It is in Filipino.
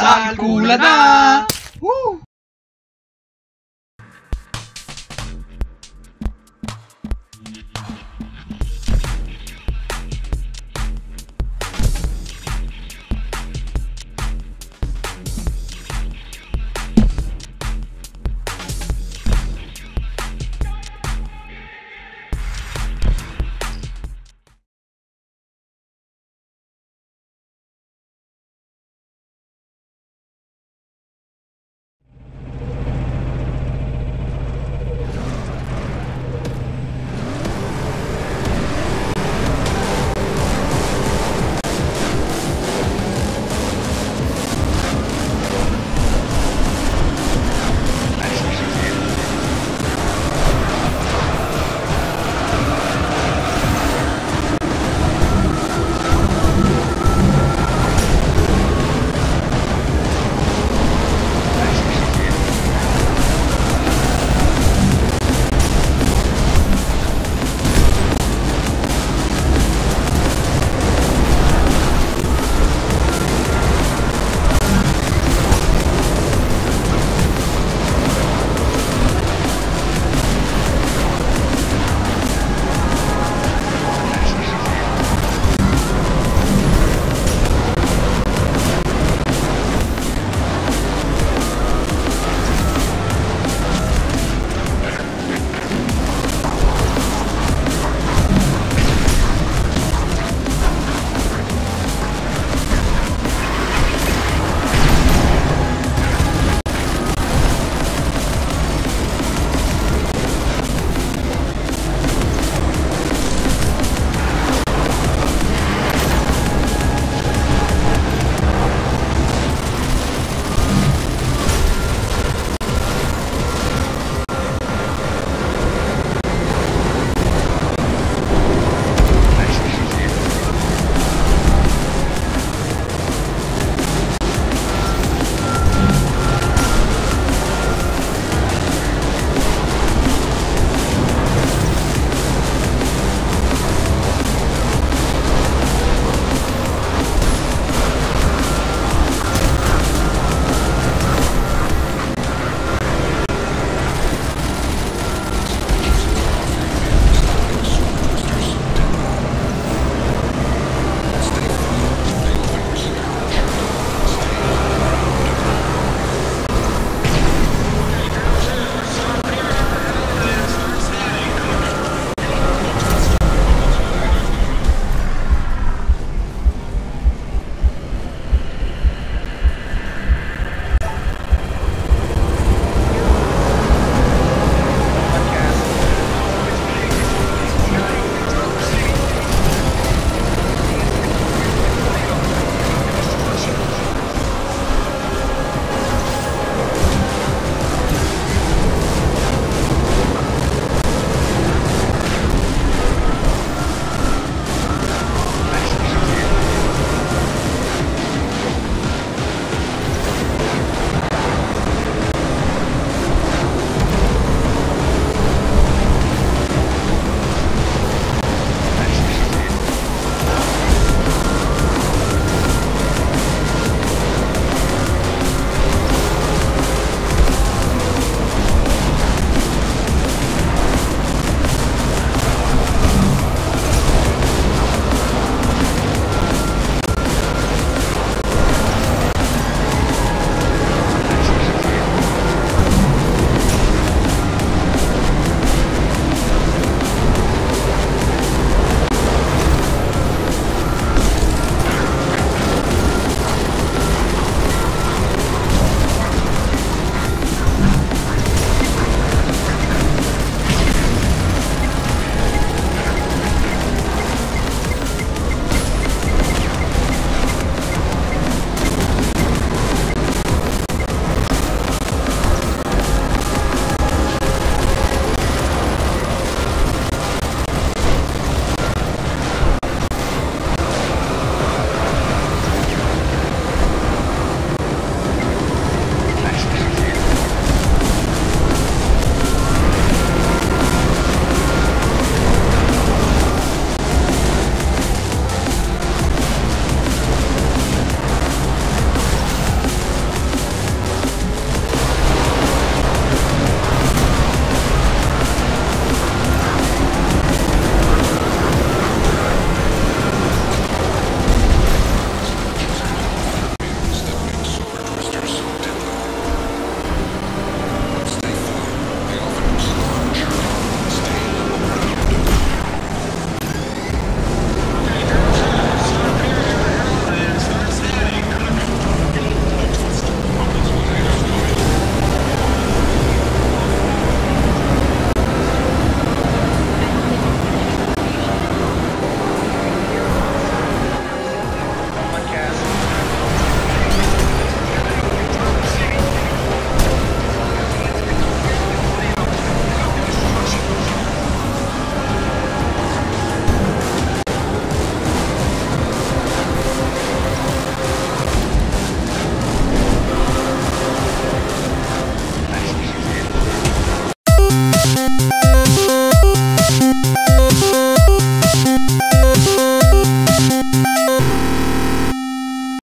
Salkulada! Woo!